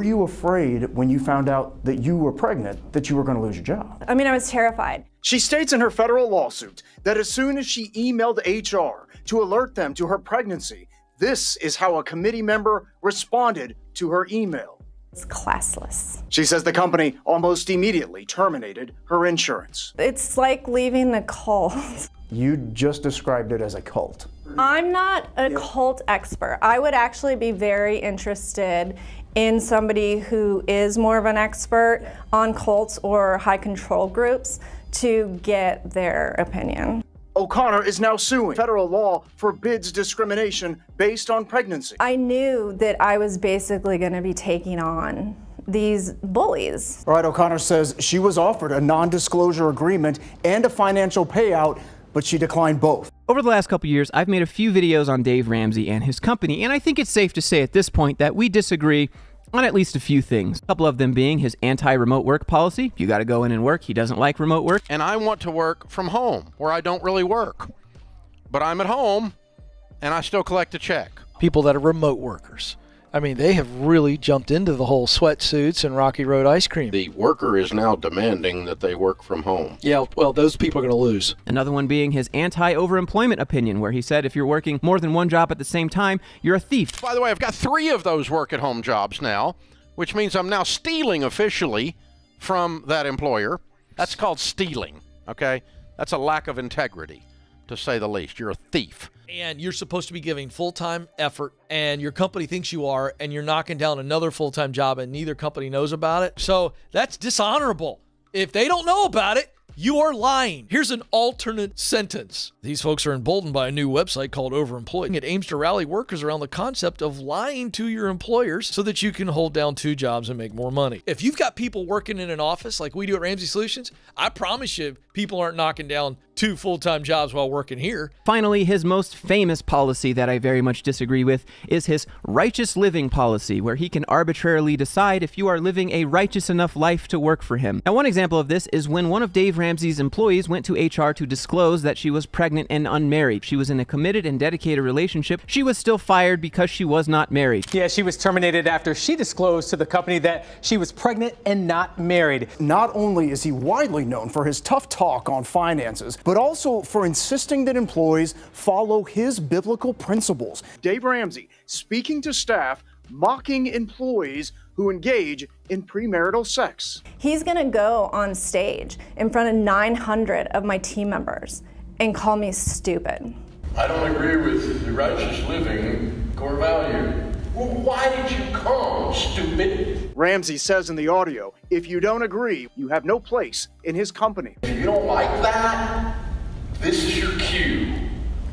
Were you afraid when you found out that you were pregnant that you were going to lose your job? I mean, I was terrified. She states in her federal lawsuit that as soon as she emailed HR to alert them to her pregnancy, this is how a committee member responded to her email. It's classless. She says the company almost immediately terminated her insurance. It's like leaving the cult. You just described it as a cult. I'm not a cult expert. I would actually be very interested in somebody who is more of an expert on cults or high control groups to get their opinion. O'Connor is now suing. Federal law forbids discrimination based on pregnancy. I knew that I was basically going to be taking on these bullies. All right, O'Connor says she was offered a non disclosure agreement and a financial payout, but she declined both. Over the last couple years, I've made a few videos on Dave Ramsey and his company, and I think it's safe to say at this point that we disagree on at least a few things. A couple of them being his anti remote work policy. You got to go in and work. He doesn't like remote work. And I want to work from home where I don't really work. But I'm at home and I still collect a check. People that are remote workers. I mean, they have really jumped into the whole sweatsuits and Rocky Road ice cream. The worker is now demanding that they work from home. Yeah, well, those people are going to lose. Another one being his anti overemployment opinion, where he said if you're working more than one job at the same time, you're a thief. By the way, I've got three of those work at home jobs now, which means I'm now stealing officially from that employer. That's called stealing, okay? That's a lack of integrity, to say the least. You're a thief. And you're supposed to be giving full time effort, and your company thinks you are, and you're knocking down another full time job, and neither company knows about it. So that's dishonorable. If they don't know about it, you are lying. Here's an alternate sentence. These folks are emboldened by a new website called Overemployed. It aims to rally workers around the concept of lying to your employers so that you can hold down two jobs and make more money. If you've got people working in an office like we do at Ramsey Solutions, I promise you, people aren't knocking down two full time jobs while working here. Finally, his most famous policy that I very much disagree with is his righteous living policy, where he can arbitrarily decide if you are living a righteous enough life to work for him. Now, one example of this is when one of Dave Ramsey's employees went to HR to disclose that she was pregnant and unmarried. She was in a committed and dedicated relationship. She was still fired because she was not married. Yeah, she was terminated after she disclosed to the company that she was pregnant and not married. Not only is he widely known for his tough talk on finances, but also for insisting that employees follow his biblical principles. Dave Ramsey speaking to staff, mocking employees who engage in premarital sex. He's going to go on stage in front of 900 of my team members and call me stupid. I don't agree with the righteous living core value. Well, why did you come, stupid? Ramsey says in the audio if you don't agree, you have no place in his company. If you don't like that, this is your cue.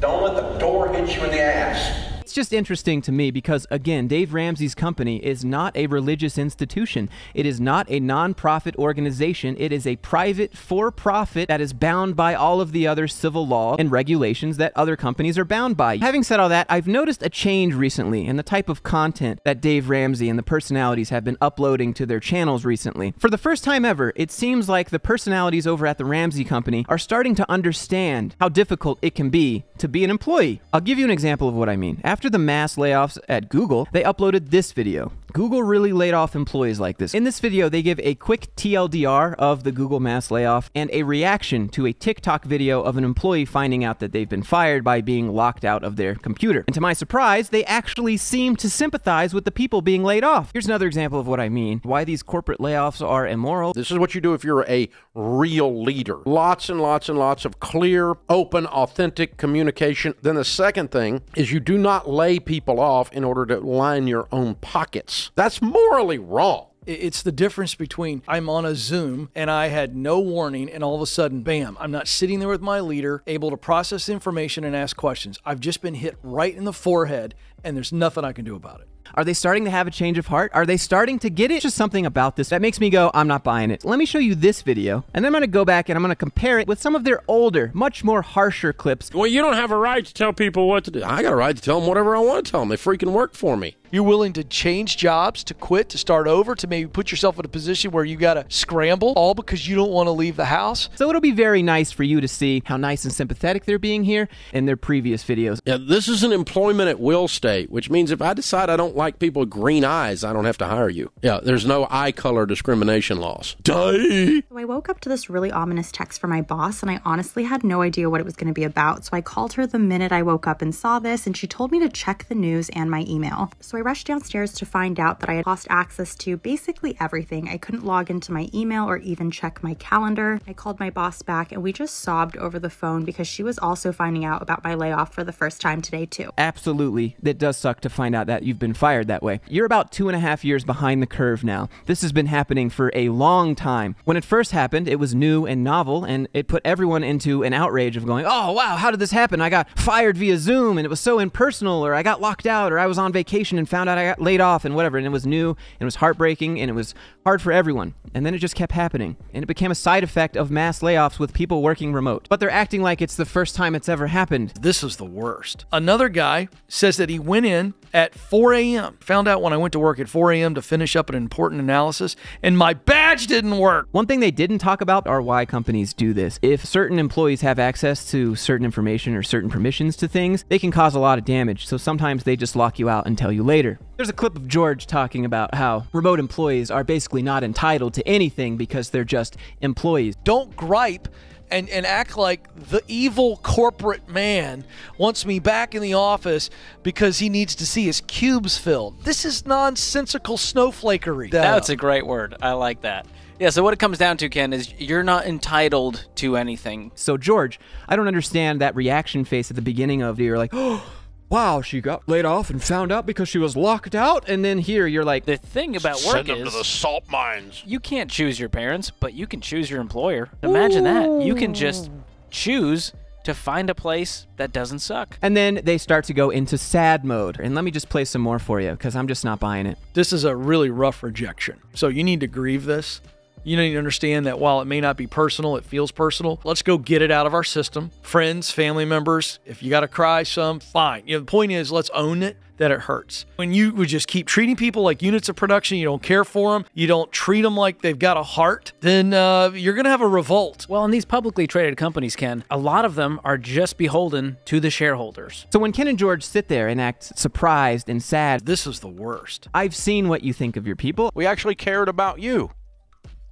Don't let the door hit you in the ass. It's just interesting to me because, again, Dave Ramsey's company is not a religious institution. It is not a nonprofit organization. It is a private for profit that is bound by all of the other civil law and regulations that other companies are bound by. Having said all that, I've noticed a change recently in the type of content that Dave Ramsey and the personalities have been uploading to their channels recently. For the first time ever, it seems like the personalities over at the Ramsey company are starting to understand how difficult it can be to be an employee. I'll give you an example of what I mean. After the mass layoffs at Google, they uploaded this video. Google really laid off employees like this. In this video, they give a quick TLDR of the Google mass layoff and a reaction to a TikTok video of an employee finding out that they've been fired by being locked out of their computer. And to my surprise, they actually seem to sympathize with the people being laid off. Here's another example of what I mean why these corporate layoffs are immoral. This is what you do if you're a real leader. Lots and lots and lots of clear, open, authentic communication. Then the second thing is you do not lay people off in order to line your own pockets. That's morally wrong. It's the difference between I'm on a Zoom and I had no warning, and all of a sudden, bam, I'm not sitting there with my leader, able to process information and ask questions. I've just been hit right in the forehead, and there's nothing I can do about it. Are they starting to have a change of heart? Are they starting to get it? Just something about this that makes me go, I'm not buying it. Let me show you this video, and then I'm going to go back and I'm going to compare it with some of their older, much more harsher clips. Well, you don't have a right to tell people what to do. I got a right to tell them whatever I want to tell them. They freaking work for me. You're willing to change jobs, to quit, to start over, to maybe put yourself in a position where you got to scramble, all because you don't want to leave the house. So it'll be very nice for you to see how nice and sympathetic they're being here in their previous videos. Yeah, this is an employment at will state, which means if I decide I don't like people with green eyes, I don't have to hire you. Yeah, there's no eye color discrimination laws. Die. So I woke up to this really ominous text from my boss, and I honestly had no idea what it was going to be about. So I called her the minute I woke up and saw this, and she told me to check the news and my email. So I rushed downstairs to find out that I had lost access to basically everything. I couldn't log into my email or even check my calendar. I called my boss back, and we just sobbed over the phone because she was also finding out about my layoff for the first time today, too. Absolutely. That does suck to find out that you've been fired that way. You're about two and a half years behind the curve now. This has been happening for a long time. When it first happened, it was new and novel, and it put everyone into an outrage of going, oh, wow, how did this happen? I got fired via Zoom, and it was so impersonal, or I got locked out, or I was on vacation and found out I got laid off, and whatever. And it was new, and it was heartbreaking, and it was hard for everyone. And then it just kept happening. And it became a side effect of mass layoffs with people working remote. But they're acting like it's the first time it's ever happened. This is the worst. Another guy says that he went in at 4 a.m. Found out when I went to work at 4 a.m. to finish up an important analysis, and my badge didn't work. One thing they didn't talk about are why companies do this. If certain employees have access to certain information or certain permissions to things, they can cause a lot of damage. So sometimes they just lock you out and tell you later. There's a clip of George talking about how remote employees are basically not entitled to anything because they're just employees. Don't gripe and, and act like the evil corporate man wants me back in the office because he needs to see his cubes filled. This is nonsensical snowflakery. That's a great word. I like that. Yeah, so what it comes down to, Ken, is you're not entitled to anything. So, George, I don't understand that reaction face at the beginning of it. You're like, oh, wow, she got laid off and found out because she was locked out. And then here you're like, The thing about work Send them is to the salt mines. you can't choose your parents, but you can choose your employer. Imagine that. You can just choose to find a place that doesn't suck. and then they start to go into sad mode. And let me just play some more for you because I'm just not buying it. This is a really rough rejection. So you need to grieve this. You need to understand that while it may not be personal, it feels personal. Let's go get it out of our system. Friends, family members, if you got to cry some, fine. You know, the point is, let's own it that it hurts. When you would just keep treating people like units of production, you don't care for them, you don't treat them like they've got a heart, then uh, you're going to have a revolt. Well, in these publicly traded companies, Ken, a lot of them are just beholden to the shareholders. So when Ken and George sit there and act surprised and sad, This is the worst. I've seen what you think of your people. We actually cared about you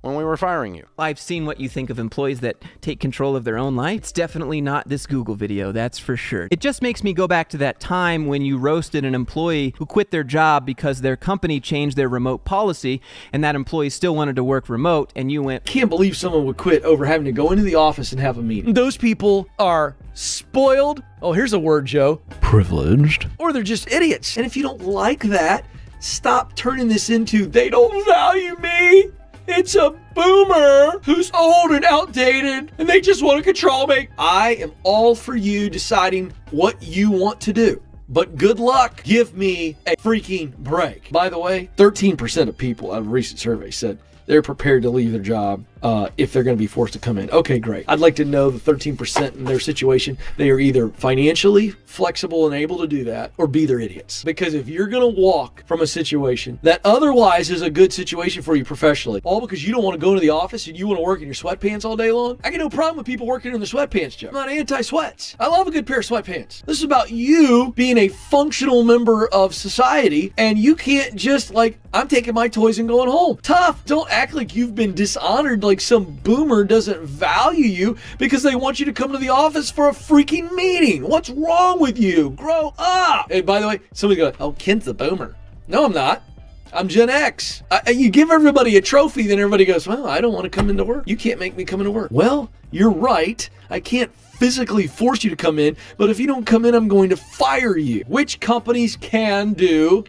when we were firing you. I've seen what you think of employees that take control of their own life. It's definitely not this Google video, that's for sure. It just makes me go back to that time when you roasted an employee who quit their job because their company changed their remote policy and that employee still wanted to work remote and you went, can't believe someone would quit over having to go into the office and have a meeting. Those people are spoiled. Oh, here's a word, Joe. Privileged. Or they're just idiots. And if you don't like that, stop turning this into they don't value me. It's a boomer who's old and outdated and they just want to control me. I am all for you deciding what you want to do. But good luck. Give me a freaking break. By the way, 13% of people out of a recent survey said they're prepared to leave their job uh, if they're going to be forced to come in. Okay, great. I'd like to know the 13% in their situation. They are either financially flexible and able to do that, or be they're idiots. Because if you're going to walk from a situation that otherwise is a good situation for you professionally, all because you don't want to go to the office and you want to work in your sweatpants all day long, I get no problem with people working in their sweatpants, Joe. I'm not anti-sweats. I love a good pair of sweatpants. This is about you being a functional member of society, and you can't just like I'm taking my toys and going home. Tough. Don't act like you've been dishonored some boomer doesn't value you because they want you to come to the office for a freaking meeting. What's wrong with you? Grow up. And by the way, somebody go, oh, Ken's a boomer. No, I'm not. I'm Gen X. I, you give everybody a trophy, then everybody goes, well, I don't want to come into work. You can't make me come into work. Well, you're right. I can't physically force you to come in, but if you don't come in, I'm going to fire you. Which companies can do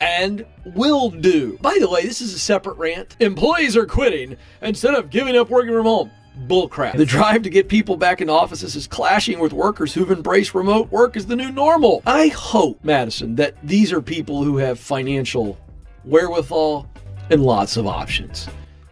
and will do. By the way, this is a separate rant. Employees are quitting instead of giving up working from home. Bullcrap. The drive to get people back in offices is clashing with workers who've embraced remote work as the new normal. I hope, Madison, that these are people who have financial wherewithal and lots of options.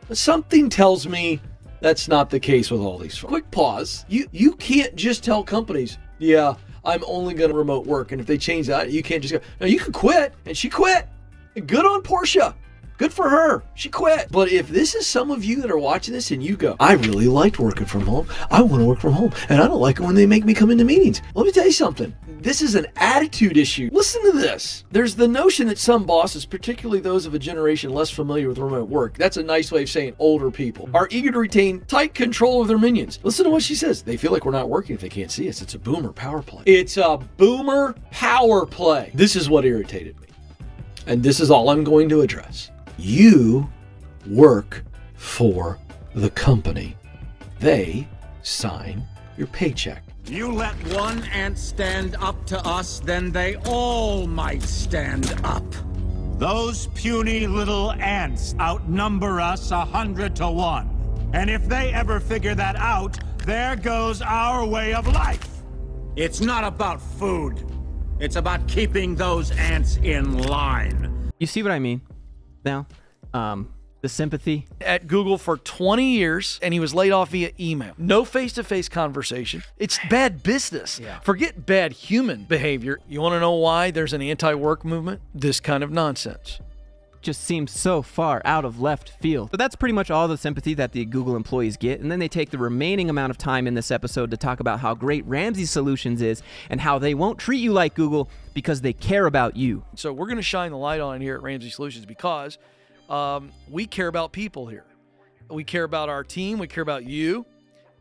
But something tells me that's not the case with all these. Quick pause. You you can't just tell companies, yeah, I'm only going to remote work. And if they change that, you can't just go, no, you can quit. And she quit. Good on Portia. Good for her. She quit. But if this is some of you that are watching this and you go, I really liked working from home. I want to work from home. And I don't like it when they make me come into meetings. Let me tell you something. This is an attitude issue. Listen to this. There's the notion that some bosses, particularly those of a generation less familiar with remote work, that's a nice way of saying older people, are eager to retain tight control of their minions. Listen to what she says. They feel like we're not working if they can't see us. It's a boomer power play. It's a boomer power play. This is what irritated me. And this is all I'm going to address. You work for the company. They sign your paycheck. You let one ant stand up to us, then they all might stand up. Those puny little ants outnumber us a hundred to one. And if they ever figure that out, there goes our way of life. It's not about food. It's about keeping those ants in line. You see what I mean? Now, um, the sympathy. At Google for 20 years, and he was laid off via email. No face to face conversation. It's bad business. Yeah. Forget bad human behavior. You want to know why there's an anti work movement? This kind of nonsense. Just seems so far out of left field. But that's pretty much all the sympathy that the Google employees get, and then they take the remaining amount of time in this episode to talk about how great Ramsey Solutions is and how they won't treat you like Google because they care about you. So we're going to shine the light on here at Ramsey Solutions because um, we care about people here. We care about our team. We care about you.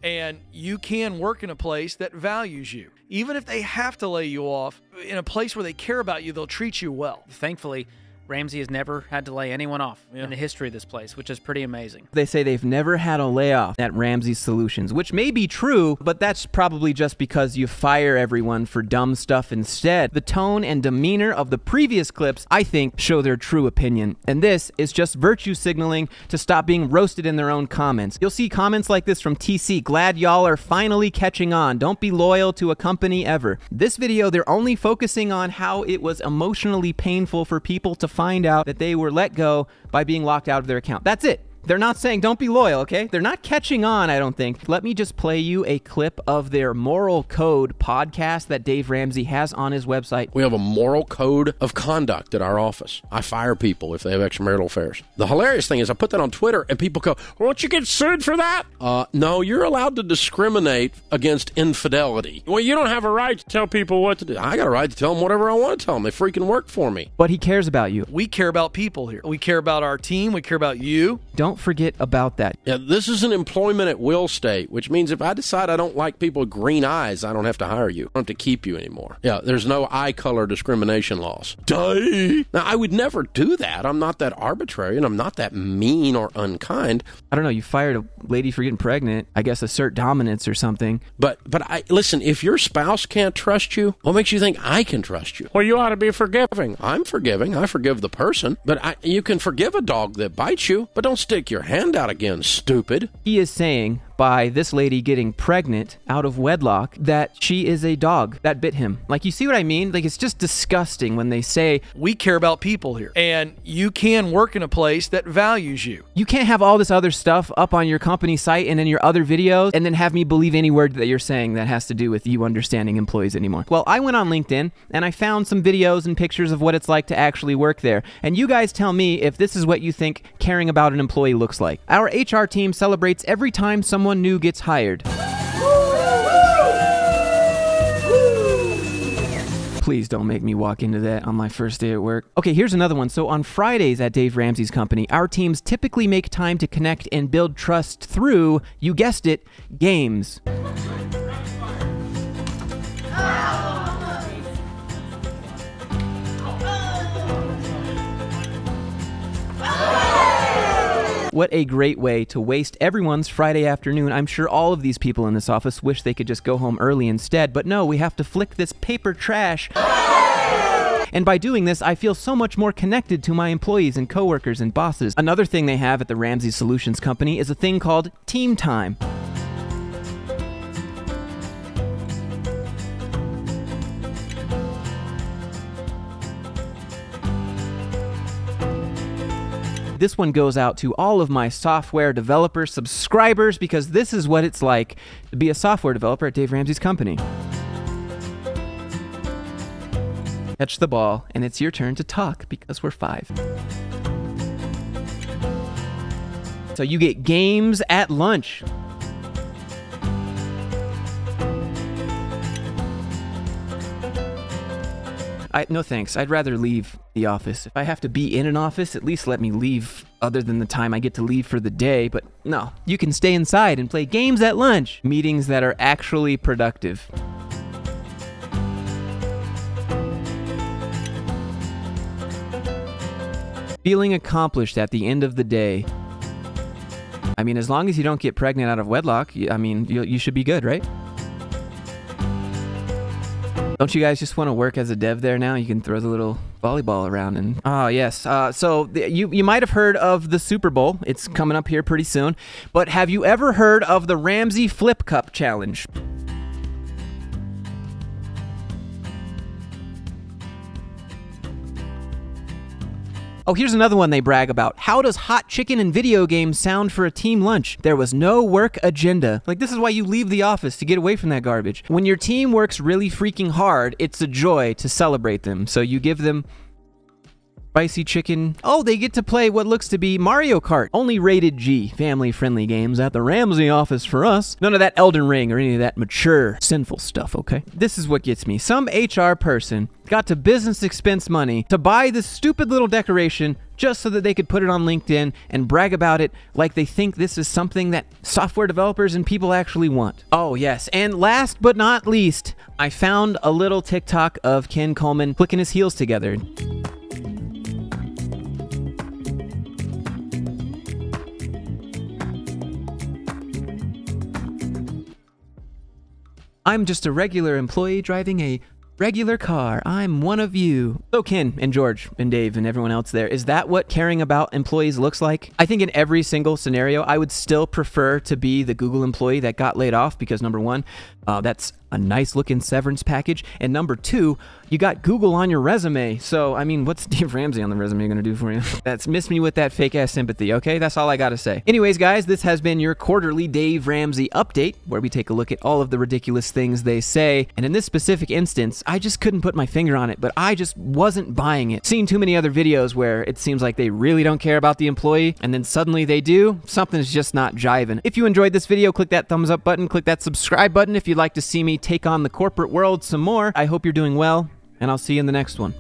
And you can work in a place that values you. Even if they have to lay you off, in a place where they care about you, they'll treat you well. Thankfully, Ramsey has never had to lay anyone off Yeah. in the history of this place, which is pretty amazing. They say they've never had a layoff at Ramsey Solutions, which may be true, but that's probably just because you fire everyone for dumb stuff instead. The tone and demeanor of the previous clips, I think, show their true opinion. And this is just virtue signaling to stop being roasted in their own comments. You'll see comments like this from TC Glad y'all are finally catching on. Don't be loyal to a company ever. This video, they're only focusing on how it was emotionally painful for people to find out that they were let go by being locked out of their account. That's it. They're not saying don't be loyal, okay? They're not catching on, I don't think. Let me just play you a clip of their Moral Code podcast that Dave Ramsey has on his website. We have a moral code of conduct at our office. I fire people if they have extramarital affairs. The hilarious thing is, I put that on Twitter, and people go, "Won't you get sued for that?" Uh, no, you're allowed to discriminate against infidelity. Well, you don't have a right to tell people what to do. I got a right to tell them whatever I want to tell them. They freaking work for me. But he cares about you. We care about people here. We care about our team. We care about you. Don't forget about that. Yeah, this is an employment at will state, which means if I decide I don't like people with green eyes, I don't have to hire you. I don't have to keep you anymore. Yeah, there's no eye color discrimination laws. Die. Now, I would never do that. I'm not that arbitrary and I'm not that mean or unkind. I don't know, you fired a lady for getting pregnant. I guess assert dominance or something. But but I listen, if your spouse can't trust you, what makes you think I can trust you? Well, you ought to be forgiving. I'm forgiving. I forgive the person, but I, you can forgive a dog that bites you, but don't stick your hand out again, stupid. He is saying by this lady getting pregnant out of wedlock that she is a dog that bit him. Like, you see what I mean? Like, it's just disgusting when they say, We care about people here. And you can work in a place that values you. You can't have all this other stuff up on your company site and in your other videos and then have me believe any word that you're saying that has to do with you understanding employees anymore. Well, I went on LinkedIn and I found some videos and pictures of what it's like to actually work there. And you guys tell me if this is what you think caring about an employee looks like. Our HR team celebrates every time someone new gets hired. Please don't make me walk into that on my first day at work. Okay, here's another one. So on Fridays at Dave Ramsey's company, our teams typically make time to connect and build trust through, you guessed it, games. What a great way to waste everyone's Friday afternoon. I'm sure all of these people in this office wish they could just go home early instead, but no, we have to flick this paper trash. And by doing this, I feel so much more connected to my employees and coworkers and bosses. Another thing they have at the Ramsey Solutions Company is a thing called Team Time. This one goes out to all of my software developer subscribers because this is what it's like to be a software developer at Dave Ramsey's company. catch the ball, and it's your turn to talk because we're five. So you get games at lunch. I, no thanks. I'd rather leave the office. If I have to be in an office, at least let me leave other than the time I get to leave for the day. But no, you can stay inside and play games at lunch. Meetings that are actually productive. Feeling accomplished at the end of the day. I mean, as long as you don't get pregnant out of wedlock, I mean, you, you should be good, right? Don't you guys just want to work as a dev there now? You can throw the little volleyball around and oh yes. Uh, so the, you you might have heard of the Super Bowl. It's coming up here pretty soon. But have you ever heard of the Ramsey Flip Cup Challenge? Oh, here's another one they brag about. How does hot chicken and video games sound for a team lunch? There was no work agenda. Like, this is why you leave the office to get away from that garbage. When your team works really freaking hard, it's a joy to celebrate them. So you give them Spicy chicken. Oh, they get to play what looks to be Mario Kart. Only rated G, family friendly games at the Ramsey office for us. None of that Elden Ring or any of that mature, sinful stuff, okay? This is what gets me. Some HR person got to business expense money to buy this stupid little decoration just so that they could put it on LinkedIn and brag about it like they think this is something that software developers and people actually want. Oh, yes. And last but not least, I found a little TikTok of Ken Coleman clicking his heels together. I'm just a regular employee driving a regular car. I'm one of you. So, Ken and George and Dave and everyone else there, is that what caring about employees looks like? I think in every single scenario, I would still prefer to be the Google employee that got laid off because number one, uh, that's a nice looking severance package. And number two, you got Google on your resume. So, I mean, what's Dave Ramsey on the resume going to do for you? That's miss me with that fake ass sympathy, okay? That's all I got to say. Anyways, guys, this has been your quarterly Dave Ramsey update where we take a look at all of the ridiculous things they say. And in this specific instance, I just couldn't put my finger on it, but I just wasn't buying it. Seen too many other videos where it seems like they really don't care about the employee and then suddenly they do. Something's just not jiving. If you enjoyed this video, click that thumbs up button, click that subscribe button if you'd like to see me take on the corporate world some more. I hope you're doing well, and I'll see you in the next one.